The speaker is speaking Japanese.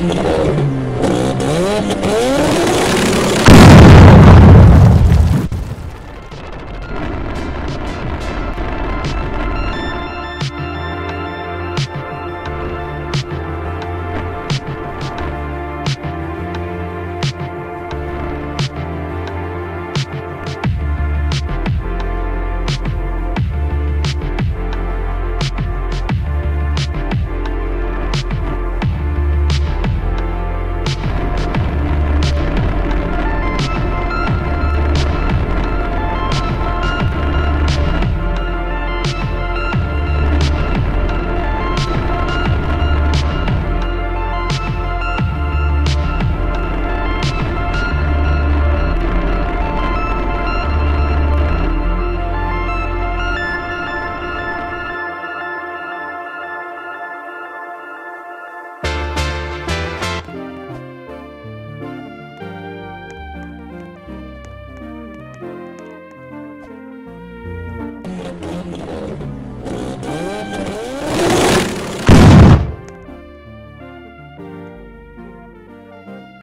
Oh, my God.